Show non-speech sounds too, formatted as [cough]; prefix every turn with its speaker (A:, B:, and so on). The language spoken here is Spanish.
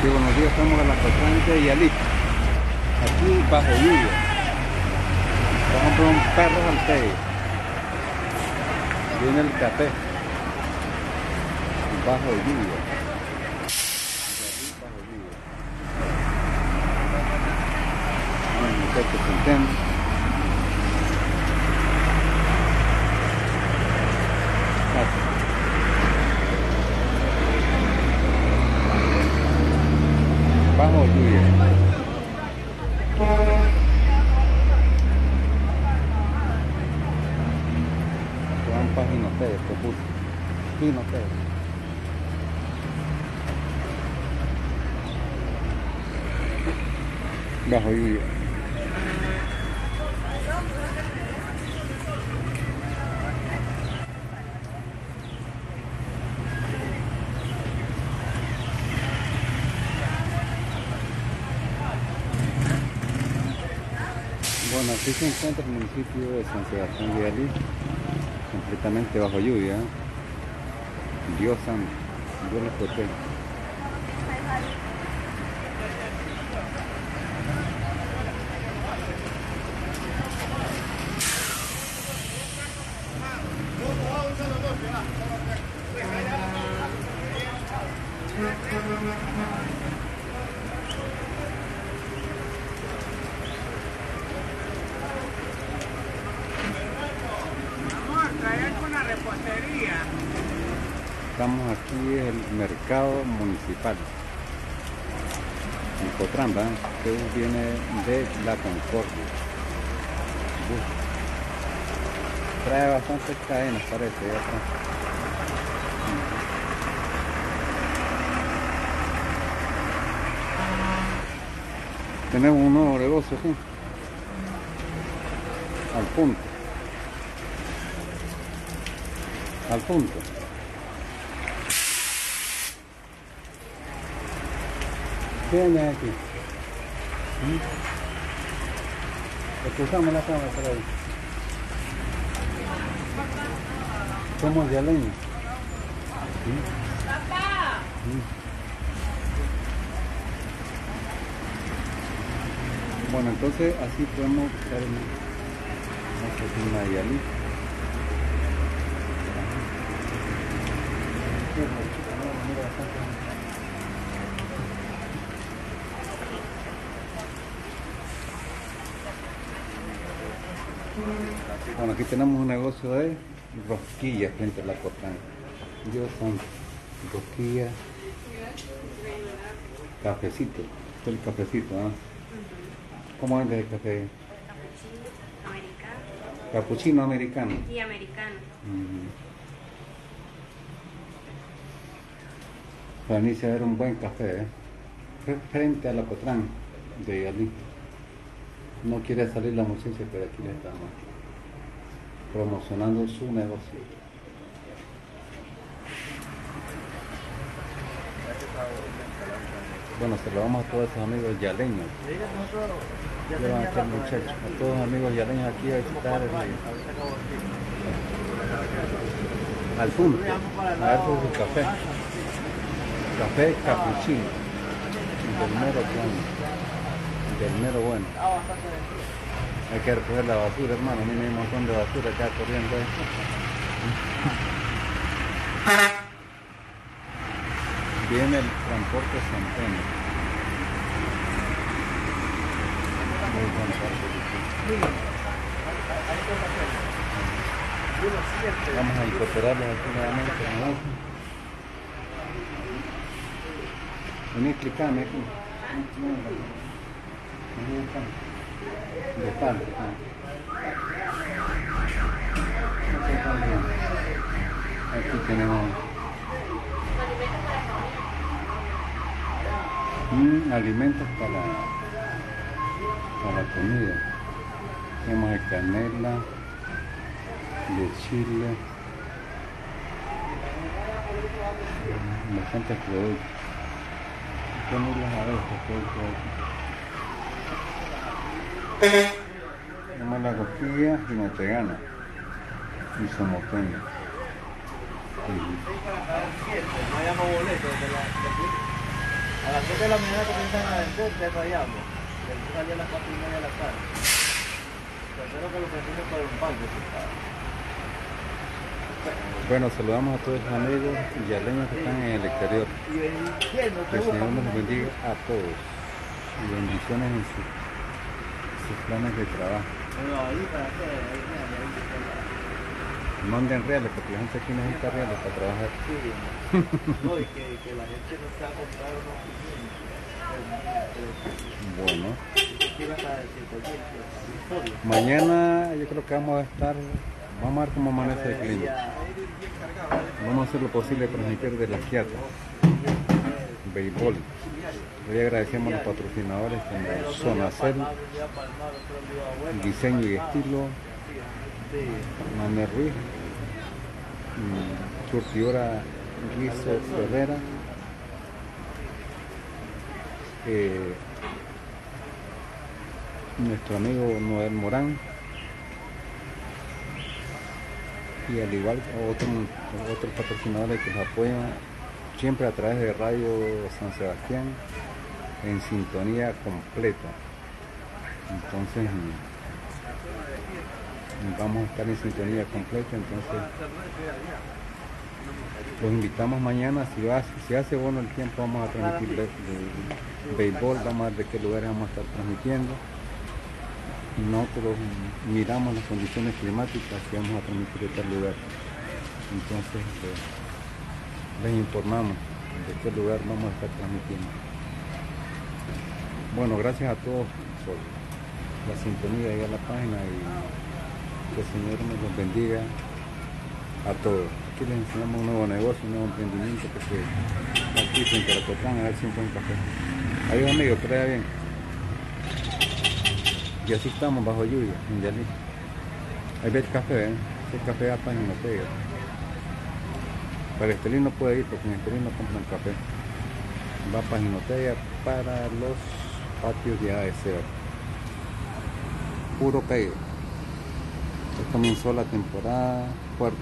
A: Sí, buenos días, estamos en la costanza de Yalip, aquí bajo lluvia. Vamos a un perro al. Viene el café. Bajo lluvia. Bajo lluvia. Bueno, muchachos, contentos. Bajo lluvia. Juan Paginote, esto puso. Pinote. Bajo. Aquí se encuentra el municipio de San Sebastián de Alí, completamente bajo lluvia. Dios santo, Dios los protege. Estamos aquí en el mercado municipal. En Cotramba, que viene de la Concordia. Trae bastantes cadenas, parece, ahí atrás. Tenemos un nuevo negocio aquí. Al punto. Al punto. ¿Quién es aquí? ¿Mm? Escuchamos la cámara por ahí. Somos yaleños. ¿Mm? ¿Mm? Bueno, entonces así podemos buscar una cocina de Yalí. Bueno, aquí tenemos un negocio de rosquillas frente a la cotán. Dios santo, rosquillas, cafecito. El cafecito, ¿ah? ¿Cómo es el café?
B: Americano
A: Capuchino americano.
B: y americano.
A: Mm. Para mí se ver un buen café, ¿eh? Fre- Frente a la Cotrán de Yalí. No quiere salir la muchacha, pero aquí le estamos promocionando su negocio. Bueno, se lo vamos a todos esos amigos yaleños. A todos los amigos yaleños aquí a visitar el, al punto, a ver su café. Café capuchino, del mero bueno, del mero bueno. Hay que recoger la basura, hermano, mira hay un montón de basura acá corriendo ahí. [laughs] Viene el transporte centeno. Muy buen transporte. Vamos a incorporarlos aquí nuevamente. ¿no? Vení, aquí. De pan. Aquí tenemos mm, alimentos para, para la comida. Tenemos de canela, de chile, bastantes productos. Tenemos las abejas, Tenemos la costilla y no te gana. Y somoteño. Ujú.
C: No de de- a
B: las 7 de la mañana comienzan a vender, ya rayamos. Después sale a las 4 y media de la tarde. Que lo de.
A: Bueno, saludamos a todos los amigos y aleños que están en el exterior. Que el Señor nos bendiga a todos y bendiciones en su- sus planes de trabajo.
B: La-
A: Manden reales, porque la gente aquí necesita reales para trabajar.
B: No, y que, que la gente no está unos 500.
A: Bueno, mañana yo creo que vamos a estar, vamos a ver cómo amanece el clima. Vamos a hacer lo posible para transmitir de las quiatas, béisbol. Hoy agradecemos a los patrocinadores como Sonacel, Diseño y Estilo, Manuel Ruiz, mm, Surtidora Guiso Herrera, eh, nuestro amigo Noel Morán y al igual que otros, otros patrocinadores que nos apoyan siempre a través de Radio San Sebastián en sintonía completa. Entonces mm, vamos a estar en sintonía completa, entonces los invitamos mañana, si hace, si hace bueno el tiempo vamos a transmitir de, béisbol, vamos a ver de qué lugares vamos a estar transmitiendo. Nosotros miramos las condiciones climáticas y vamos a transmitir de tal lugar. Entonces eh, les informamos de qué lugar vamos a estar transmitiendo. Bueno, gracias a todos por la sintonía y a la página y que el Señor nos bendiga a todos. Aquí les enseñamos un nuevo negocio, un nuevo emprendimiento que se aquí frente a a ver si buen café. Adiós amigos, que bien. Y así estamos bajo lluvia, en Yalí. Ahí ve el café, ¿ven? Ese café va para Jinotega. Para Estelín no puede ir porque en Estelín no compran café. Va para Jinotega para los patios de AEC. Puro pego. Ya comenzó la temporada fuerte.